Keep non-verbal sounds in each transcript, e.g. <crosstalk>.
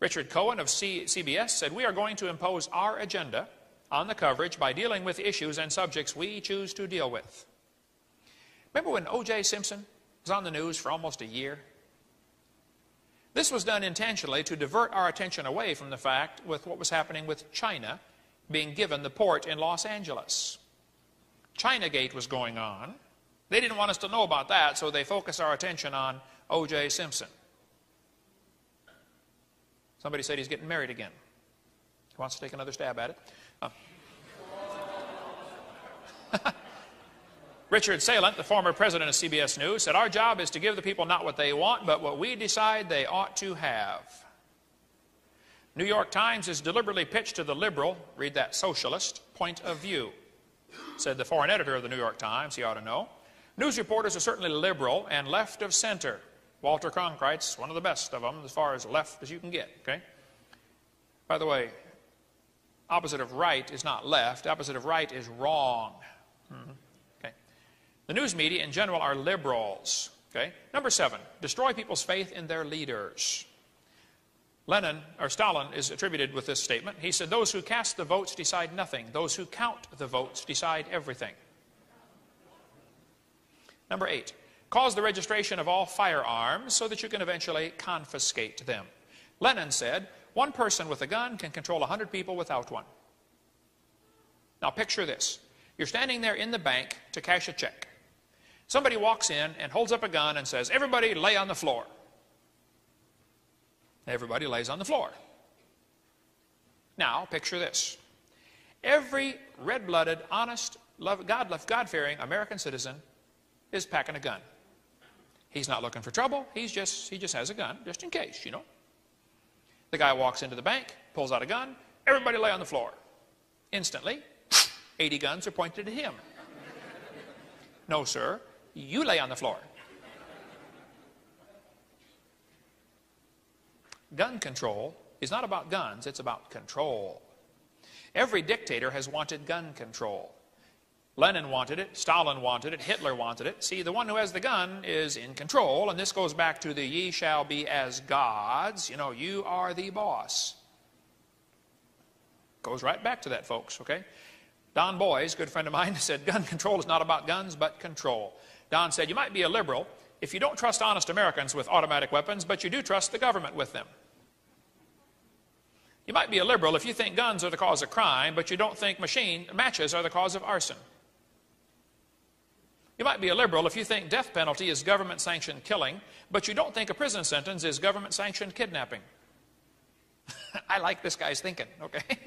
Richard Cohen of C CBS said, We are going to impose our agenda on the coverage by dealing with issues and subjects we choose to deal with. Remember when O.J. Simpson was on the news for almost a year? This was done intentionally to divert our attention away from the fact with what was happening with China being given the port in Los Angeles. Chinagate was going on. They didn't want us to know about that, so they focused our attention on O.J. Simpson. Somebody said he's getting married again. He wants to take another stab at it. Uh. <laughs> Richard Salant, the former president of CBS News, said, Our job is to give the people not what they want, but what we decide they ought to have. New York Times is deliberately pitched to the liberal, read that socialist, point of view. Said the foreign editor of the New York Times, he ought to know. News reporters are certainly liberal and left of center. Walter Cronkite's one of the best of them as far as left as you can get, okay? By the way, opposite of right is not left. Opposite of right is wrong. Mm -hmm. The news media in general are liberals. Okay? Number seven, destroy people's faith in their leaders. Lenin, or Stalin, is attributed with this statement. He said, Those who cast the votes decide nothing. Those who count the votes decide everything. Number eight, cause the registration of all firearms so that you can eventually confiscate them. Lenin said, One person with a gun can control 100 people without one. Now picture this. You're standing there in the bank to cash a check. Somebody walks in and holds up a gun and says, Everybody lay on the floor. Everybody lays on the floor. Now, picture this. Every red blooded, honest, God God fearing American citizen is packing a gun. He's not looking for trouble. He's just, he just has a gun, just in case, you know. The guy walks into the bank, pulls out a gun. Everybody lay on the floor. Instantly, 80 guns are pointed at him. <laughs> No, sir. You lay on the floor. Gun control is not about guns, it's about control. Every dictator has wanted gun control. Lenin wanted it, Stalin wanted it, Hitler wanted it. See, the one who has the gun is in control, and this goes back to the ye shall be as gods. You know, you are the boss. Goes right back to that, folks, okay? Don Boys, good friend of mine, <laughs> said gun control is not about guns, but control. Don said, You might be a liberal if you don't trust honest Americans with automatic weapons, but you do trust the government with them. You might be a liberal if you think guns are the cause of crime, but you don't think machine matches are the cause of arson. You might be a liberal if you think death penalty is government sanctioned killing, but you don't think a prison sentence is government sanctioned kidnapping. <laughs> I like this guy's thinking, okay? <laughs>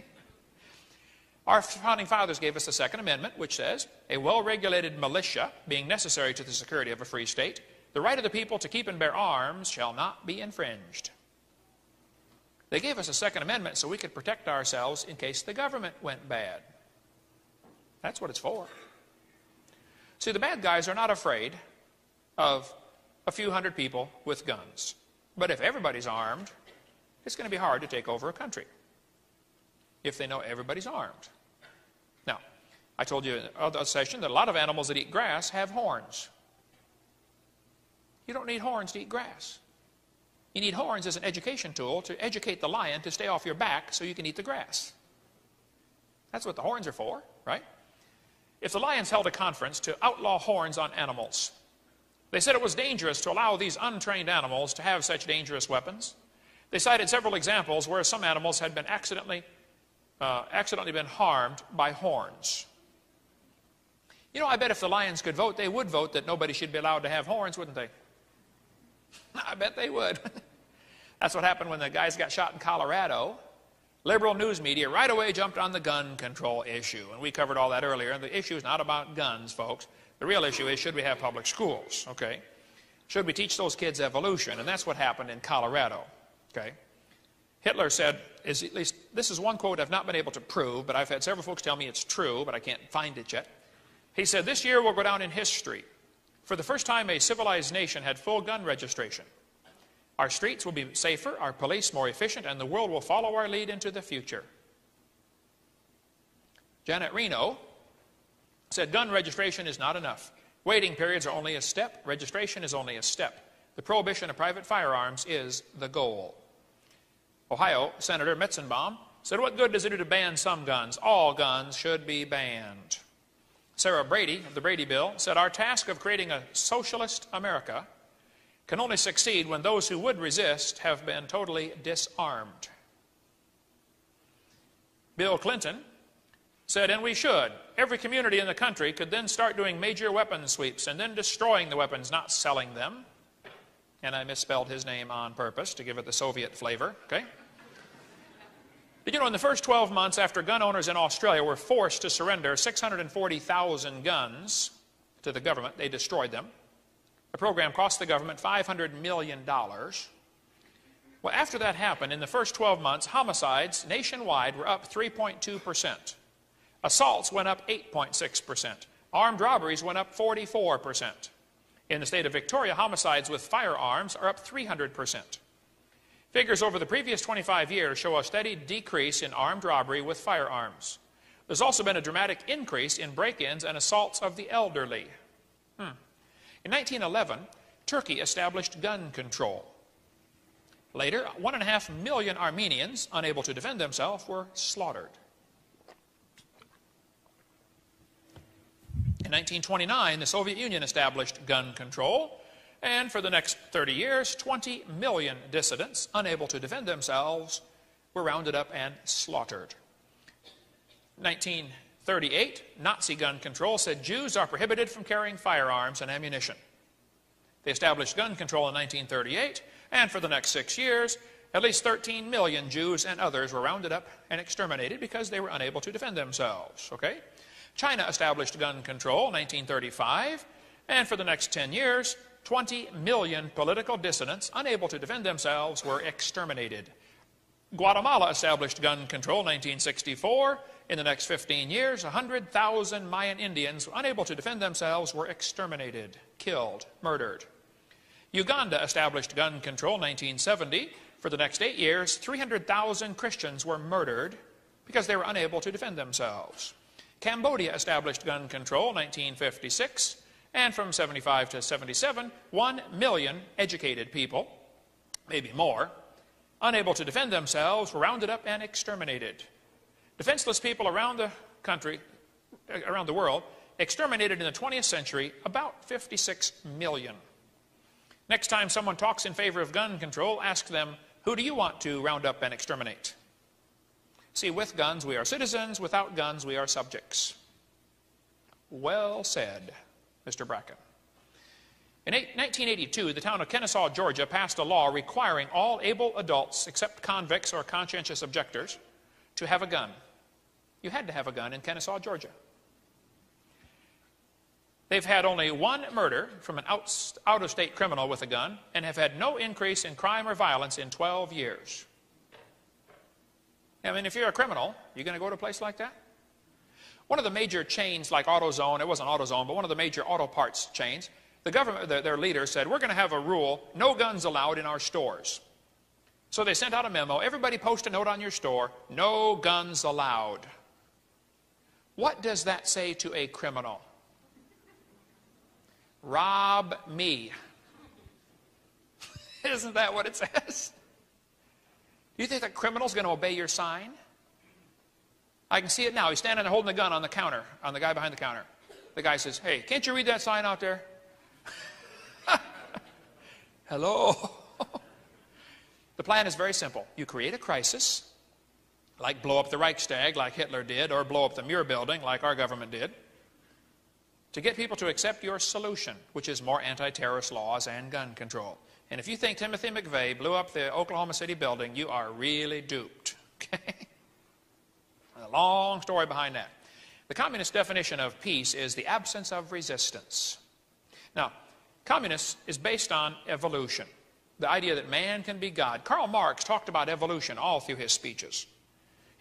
Our founding fathers gave us the Second Amendment, which says, a well-regulated militia being necessary to the security of a free state, the right of the people to keep and bear arms shall not be infringed. They gave us a Second Amendment so we could protect ourselves in case the government went bad. That's what it's for. See, the bad guys are not afraid of a few hundred people with guns. But if everybody's armed, it's going to be hard to take over a country if they know everybody's armed. Now, I told you in other session that a lot of animals that eat grass have horns. You don't need horns to eat grass. You need horns as an education tool to educate the lion to stay off your back so you can eat the grass. That's what the horns are for, right? If the lions held a conference to outlaw horns on animals, they said it was dangerous to allow these untrained animals to have such dangerous weapons. They cited several examples where some animals had been accidentally uh, accidentally been harmed by horns. You know, I bet if the Lions could vote, they would vote that nobody should be allowed to have horns, wouldn't they? <laughs> I bet they would. <laughs> That's what happened when the guys got shot in Colorado. Liberal news media right away jumped on the gun control issue, and we covered all that earlier. And the issue is not about guns, folks. The real issue is should we have public schools, okay? Should we teach those kids evolution? And that's what happened in Colorado, okay? Hitler said, is at least, this is one quote I've not been able to prove, but I've had several folks tell me it's true, but I can't find it yet. He said, this year will go down in history. For the first time, a civilized nation had full gun registration. Our streets will be safer, our police more efficient, and the world will follow our lead into the future. Janet Reno said gun registration is not enough. Waiting periods are only a step. Registration is only a step. The prohibition of private firearms is the goal. Ohio Senator Metzenbaum said, What good does it do to ban some guns? All guns should be banned. Sarah Brady of the Brady Bill said, Our task of creating a socialist America can only succeed when those who would resist have been totally disarmed. Bill Clinton said, and we should. Every community in the country could then start doing major weapons sweeps and then destroying the weapons, not selling them. And I misspelled his name on purpose to give it the Soviet flavor, okay? Did you know in the first 12 months after gun owners in Australia were forced to surrender 640,000 guns to the government, they destroyed them. The program cost the government $500 million. Well, after that happened, in the first 12 months, homicides nationwide were up 3.2%. Assaults went up 8.6%. Armed robberies went up 44%. In the state of Victoria, homicides with firearms are up 300%. Figures over the previous 25 years show a steady decrease in armed robbery with firearms. There's also been a dramatic increase in break-ins and assaults of the elderly. Hmm. In 1911, Turkey established gun control. Later, one and a half million Armenians, unable to defend themselves, were slaughtered. In 1929, the Soviet Union established gun control, and for the next 30 years, 20 million dissidents, unable to defend themselves, were rounded up and slaughtered. 1938, Nazi gun control said Jews are prohibited from carrying firearms and ammunition. They established gun control in 1938, and for the next six years, at least 13 million Jews and others were rounded up and exterminated because they were unable to defend themselves. Okay? China established gun control in 1935, and for the next 10 years, 20 million political dissidents unable to defend themselves were exterminated. Guatemala established gun control in 1964. In the next 15 years, 100,000 Mayan Indians unable to defend themselves were exterminated, killed, murdered. Uganda established gun control in 1970. For the next eight years, 300,000 Christians were murdered because they were unable to defend themselves. Cambodia established gun control in 1956. And from 75 to 77, 1 million educated people, maybe more, unable to defend themselves, were rounded up and exterminated. Defenseless people around the country, uh, around the world, exterminated in the 20th century about 56 million. Next time someone talks in favor of gun control, ask them, who do you want to round up and exterminate? See, with guns we are citizens, without guns we are subjects. Well said, Mr. Bracken. In 1982, the town of Kennesaw, Georgia passed a law requiring all able adults, except convicts or conscientious objectors, to have a gun. You had to have a gun in Kennesaw, Georgia. They've had only one murder from an out, out of state criminal with a gun and have had no increase in crime or violence in 12 years. I mean, if you're a criminal, you're going to go to a place like that? One of the major chains like AutoZone, it wasn't AutoZone, but one of the major auto parts chains, the government, their, their leader said, we're going to have a rule, no guns allowed in our stores. So they sent out a memo, everybody post a note on your store, no guns allowed. What does that say to a criminal? rob me. <laughs> Isn't that what it says? Do you think that criminal's going to obey your sign? I can see it now. He's standing there holding the gun on the counter, on the guy behind the counter. The guy says, Hey, can't you read that sign out there? <laughs> Hello? <laughs> the plan is very simple. You create a crisis, like blow up the Reichstag, like Hitler did, or blow up the Murrah building, like our government did to get people to accept your solution, which is more anti-terrorist laws and gun control. And if you think Timothy McVeigh blew up the Oklahoma City building, you are really duped. <laughs> Okay? A long story behind that. The communist definition of peace is the absence of resistance. Now, communist is based on evolution, the idea that man can be God. Karl Marx talked about evolution all through his speeches.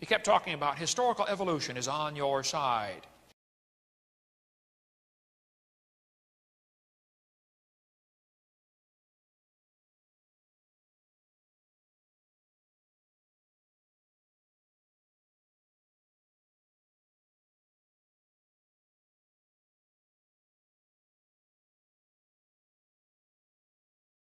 He kept talking about historical evolution is on your side.